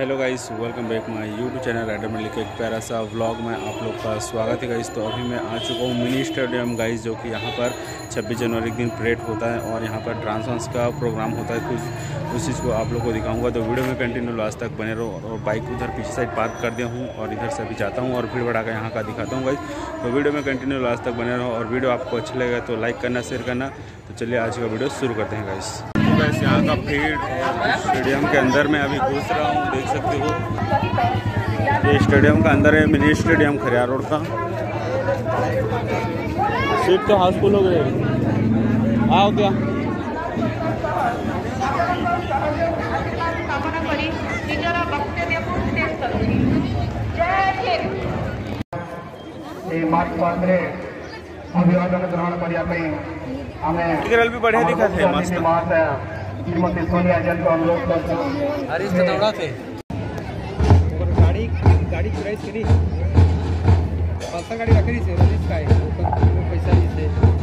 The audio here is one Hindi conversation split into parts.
hello guys welcome back my YouTube channel rider में लिखे एक प्यारा सा व्लॉग में आप लोग का स्वागत है गाइस तो अभी मैं आ चुका हूँ मिनी स्टेडियम गाइस जो कि यहाँ पर 26 जनवरी के दिन परेड होता है और यहाँ पर ट्रांसफॉर्स का प्रोग्राम होता है कुछ उस चीज़ को आप लोग को दिखाऊंगा तो वीडियो में कंटिन्यू लास्ट तक बने रहो और बाइक उधर पीछे साइड पार्क कर दिया हूँ और इधर से अभी जाता हूँ और भीड़ बढ़ा यहाँ का दिखाता हूँ गाइस तो वीडियो में कंटिन्यू लास्ट तक बने रहो और वीडियो आपको अच्छा लगेगा तो लाइक करना शेयर करना तो चलिए आज का वीडियो शुरू करते हैं गाइज़ गैस यहाँ का भीड़ स्टेडियम के अंदर में अभी घुस रहा हूँ देख सकते हो ये स्टेडियम का अंदर है मिनी स्टेडियम खरिया रोड का सीट तो हाउसफुल हो गई आओ क्या अभिवादन ग्रहण करने आमे भी बढ़िया दिखा थे मस्त श्रीमती सोनिया जैन को अनुरोध करता हूँ हरीश दौड़ा थे गाड़ी गाड़ी चुराई थी पल्सर गाड़ी रखी थी तो- पैसा दी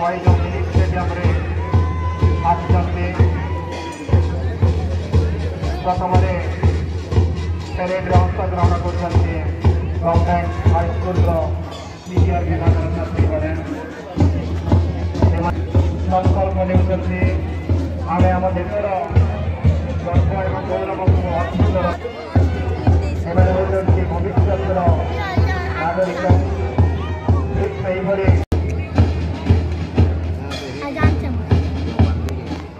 हवाई जो मिनी स्टेडियम रे ଆସିଛନ୍ତି ପ୍ରଥମରେ ପ୍ୟାରେଡ଼ରେ ଅଂଶଗ୍ରହଣ କରୁଛନ୍ତି ଗଭର୍ଣ୍ଣମେଣ୍ଟ ହାଇସ୍କୁଲର ସିନିୟର ବିଭାଗର ଛାତ୍ରୀମାନେ ସେମାନେ ସଙ୍କଳ୍ପ ନେଉଛନ୍ତି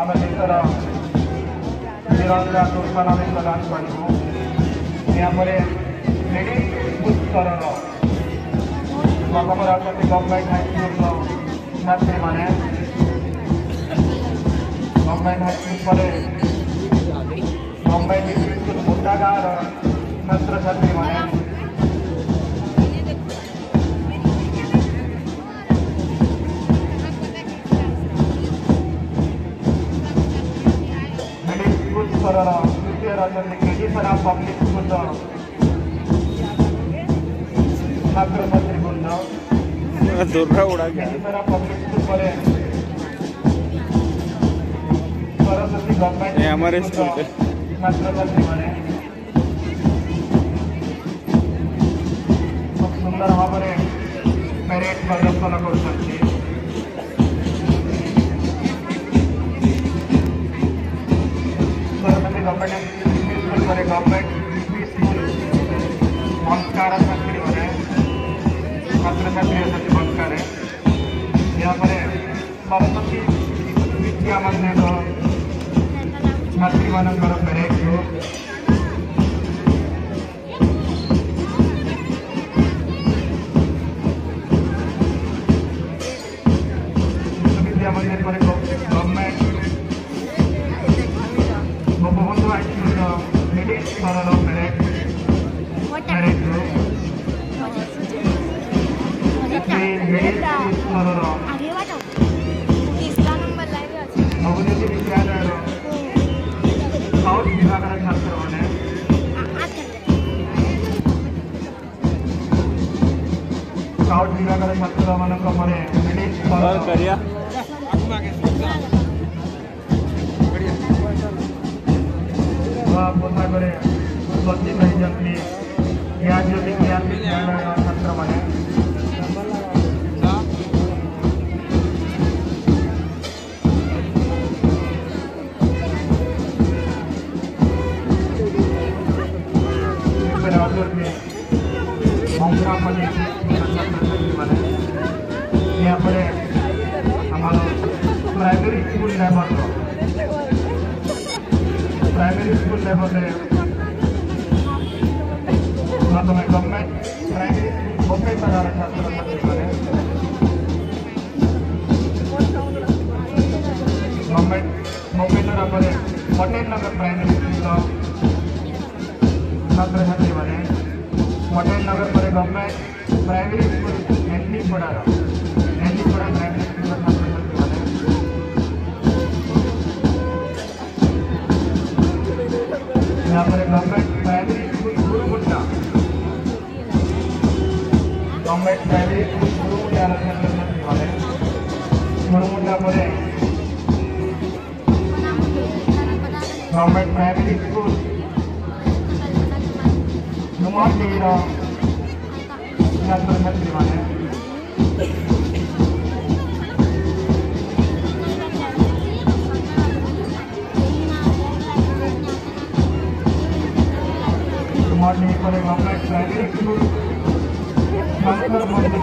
ఆమె దగ్గర నిరంతర పుష్పనాన్ని ప్రదాన పడము ଏହାପରେ କ୍ରେଡିଟ୍ ଉତ୍କରଣ ପ୍ରଥମରେ ଅଛନ୍ତି ଗଭର୍ଣ୍ଣମେଣ୍ଟ ହାଇସ୍କୁଲର ଛାତ୍ରୀମାନେ ଗଭର୍ଣ୍ଣମେଣ୍ଟ ହାଇସ୍କୁଲ ପରେ ଗଭର୍ଣ୍ଣମେଣ୍ଟ ହାଇସ୍କୁଲ ମୋଟା ଗାଁର ଛାତ୍ରଛାତ୍ରୀମାନେ करने के लिए पर आप पब्लिक बृंद ठाकुर मंत्री बृंद दुर्गा उड़ा गया पर आप पब्लिक स्कूल पढ़े सरस्वती गवर्नमेंट ये हमारे स्कूल के ठाकुर मंत्री बने खूब सुंदर भावे परेड प्रदर्शन कर government for a compact, peaceful, संस्कार संस्कृति बने छात्र छात्री सभी संस्कार है यहाँ पर सरस्वती विद्या मंदिर छात्री विद्या के लिए तैयार रह रहा छात्र होने छात्र मन मैंने बढ़िया स्वच्छ नहीं जल्दी ज्ञान ज्योति ज्ञान मिल बराबर में मोगरा पड़े यहाँ पर हमारा primary school level primary school level मतलब गवर्नमेंट प्राइमरी स्कूल बहुत सारा रखा गवर्नमेंट मोबाइल तो नगर प्राइमरी स्कूल छात्र छात्री बने मटन नगर परिगम में प्राइमरी स्कूल नैनली पड़ा नैनली पड़ा प्राइमरी स्कूल का छात्र छात्री बने यहाँ पर गवर्नमेंट प्राइमरी स्कूल गुरु गुरुकुंडा गवर्नमेंट प्राइमरी स्कूल गुरु गुरुकुंडा छात्र छात्री बने गुरुकुंडा पड़े गवर्नमेंट प्राइमरी स्कूल नमाज ले रहा मत करवाना नमाज नहीं पड़ेगा अपना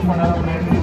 प्राइमरी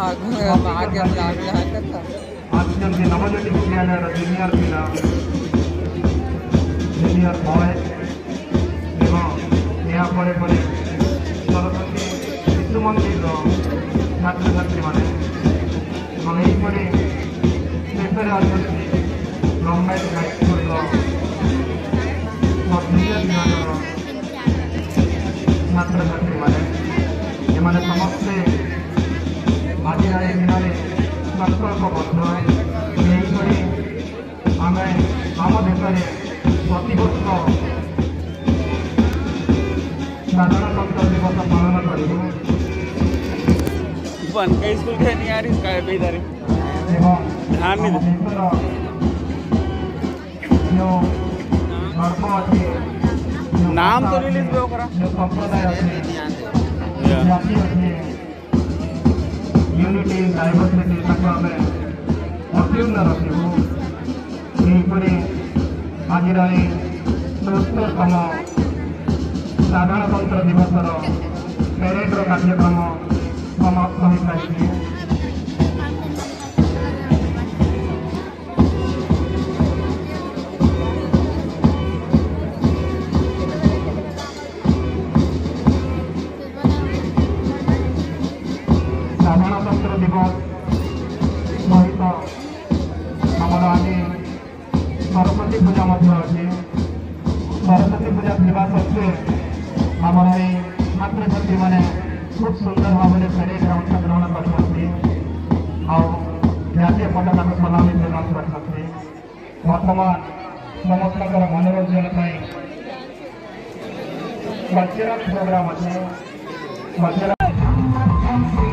आजकल के विद्यालय जूनियर पिला जूनियर बॉय सरस्वती शिशु मंदिर छात्र छात्री मैंने এবং এইপরে পেপারে আসলে লম্বায় গাইড করল আজিরা এখানে সংকল্পবদ্ধ হয়ে এই করে আমি আমার ভেতরে প্রতিবর্ষ সাধারণতন্ত্র দিবস পালন করব वन का स्कूल के नहीं आ रही इसका है इधर ध्यान नहीं दे नाम तो नहीं लिख दो करा संप्रदाय యూనిటీ డైవర్సిటీ సంఘాలే వస్తున్నారు ఇప్పుడు ଆଜିର ଚଉସ୍ତତମ ସାଧାରଣତନ୍ତ୍ର ଦିବସର ପ୍ୟାରେଡ଼ର କାର୍ଯ୍ୟକ୍ରମ ସମାପ୍ତ ହୋଇସାରିଛି ಮಹಿತ ಆಮೇಲೆ ಅಲ್ಲಿ ಸರಸ್ವತಿ ಪೂಜಾ ಮಧ್ಯ ಅಷ್ಟೇ ಸರಸ್ವತಿ ಪೂಜಾ ಸೇವಾ ಸತ್ವೆ ଆମର ଏଇ ଛାତ୍ରଛାତ୍ରୀମାନେ ଖୁବ୍ ସୁନ୍ଦର ଭାବରେ ପ୍ୟାରେଡ଼ରେ ଅଂଶଗ୍ରହଣ କରିଛନ୍ତି ଆଉ ଜାତୀୟ ପତାକାକୁ ସଲାମୀ ପ୍ରଦାନ କରିଛନ୍ତି ବର୍ତ୍ତମାନ ସମସ୍ତଙ୍କର ମନୋରଞ୍ଜନ ପାଇଁ କଲ୍ଚରାଲ୍ ପ୍ରୋଗ୍ରାମ୍ ଅଛି କଲ୍ଚରାଲ୍